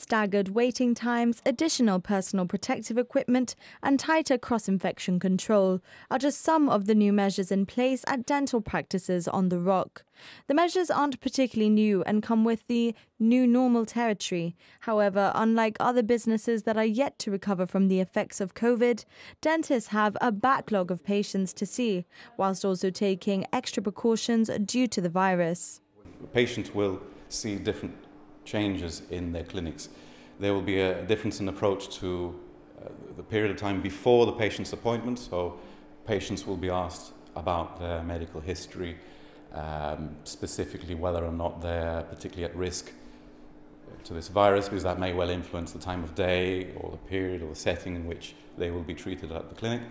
Staggered waiting times, additional personal protective equipment, and tighter cross infection control are just some of the new measures in place at dental practices on the Rock. The measures aren't particularly new and come with the new normal territory. However, unlike other businesses that are yet to recover from the effects of COVID, dentists have a backlog of patients to see, whilst also taking extra precautions due to the virus. Patients will see different changes in their clinics. There will be a difference in approach to uh, the period of time before the patient's appointment. So patients will be asked about their medical history, um, specifically whether or not they're particularly at risk to this virus, because that may well influence the time of day or the period or the setting in which they will be treated at the clinic.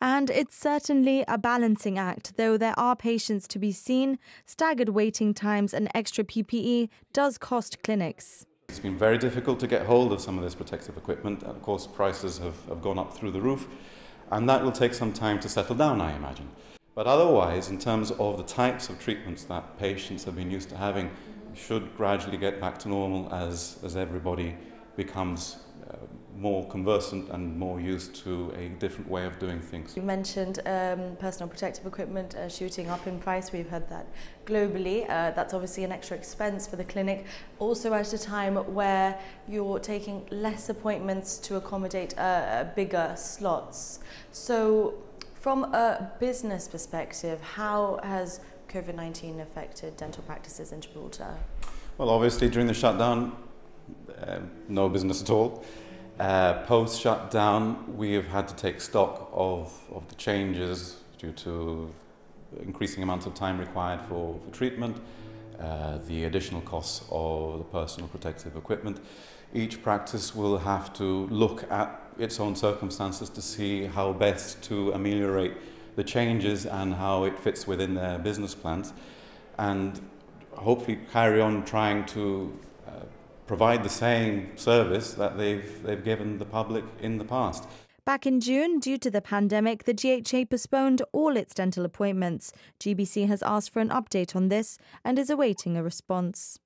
And it's certainly a balancing act. Though there are patients to be seen, staggered waiting times and extra PPE does cost clinics. It's been very difficult to get hold of some of this protective equipment. Of course, prices have, have gone up through the roof. And that will take some time to settle down, I imagine. But otherwise, in terms of the types of treatments that patients have been used to having, should gradually get back to normal as, as everybody becomes uh, more conversant and more used to a different way of doing things. You mentioned um, personal protective equipment uh, shooting up in price. We've heard that globally. Uh, that's obviously an extra expense for the clinic. Also at a time where you're taking less appointments to accommodate uh, bigger slots. So from a business perspective, how has COVID-19 affected dental practices in Gibraltar? Well, obviously during the shutdown, uh, no business at all. Uh, Post shutdown, we have had to take stock of, of the changes due to increasing amounts of time required for, for treatment, uh, the additional costs of the personal protective equipment. Each practice will have to look at its own circumstances to see how best to ameliorate the changes and how it fits within their business plans and hopefully carry on trying to uh, provide the same service that they've, they've given the public in the past. Back in June, due to the pandemic, the GHA postponed all its dental appointments. GBC has asked for an update on this and is awaiting a response.